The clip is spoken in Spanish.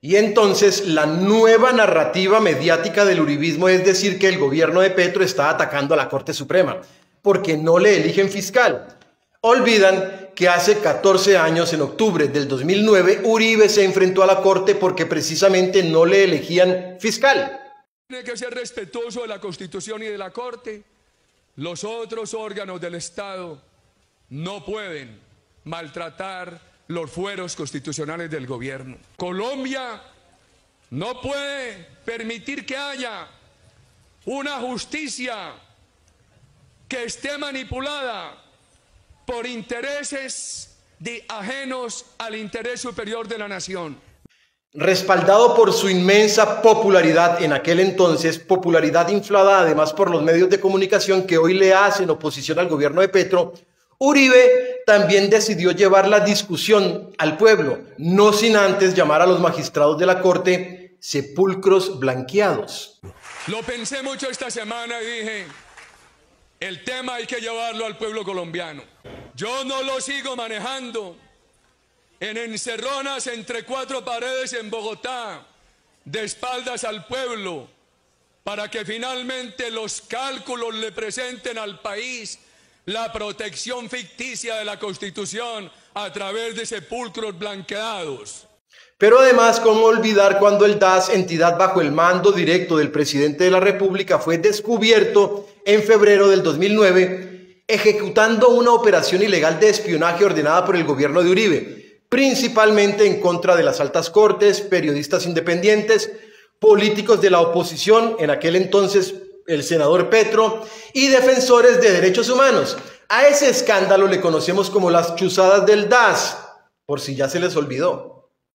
Y entonces la nueva narrativa mediática del uribismo es decir que el gobierno de Petro está atacando a la Corte Suprema, porque no le eligen fiscal. Olvidan que hace 14 años, en octubre del 2009, Uribe se enfrentó a la Corte porque precisamente no le elegían fiscal. Tiene que ser respetuoso de la Constitución y de la Corte. Los otros órganos del Estado no pueden maltratar los fueros constitucionales del gobierno. Colombia no puede permitir que haya una justicia que esté manipulada por intereses de ajenos al interés superior de la nación. Respaldado por su inmensa popularidad en aquel entonces, popularidad inflada además por los medios de comunicación que hoy le hacen oposición al gobierno de Petro, Uribe también decidió llevar la discusión al pueblo, no sin antes llamar a los magistrados de la Corte sepulcros blanqueados. Lo pensé mucho esta semana y dije, el tema hay que llevarlo al pueblo colombiano. Yo no lo sigo manejando en encerronas entre cuatro paredes en Bogotá, de espaldas al pueblo, para que finalmente los cálculos le presenten al país la protección ficticia de la Constitución a través de sepulcros blanqueados. Pero además, ¿cómo olvidar cuando el DAS, entidad bajo el mando directo del presidente de la República, fue descubierto en febrero del 2009 ejecutando una operación ilegal de espionaje ordenada por el gobierno de Uribe, principalmente en contra de las altas cortes, periodistas independientes, políticos de la oposición, en aquel entonces el senador Petro, y defensores de derechos humanos. A ese escándalo le conocemos como las chuzadas del DAS, por si ya se les olvidó.